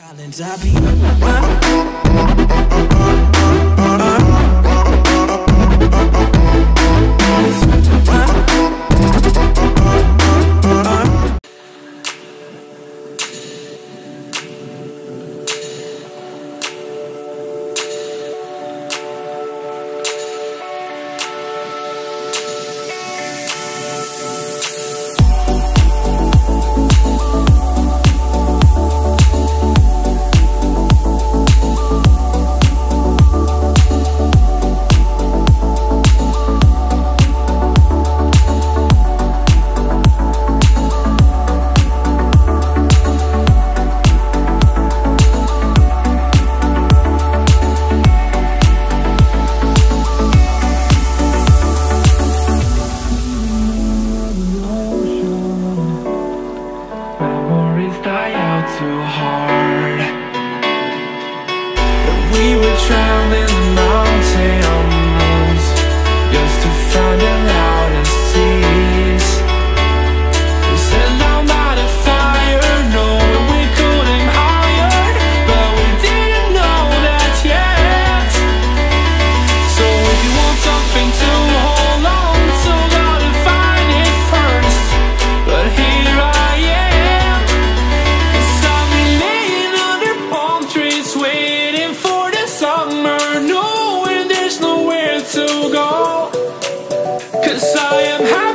Collins, I be. Too hard. And we were traveling somehow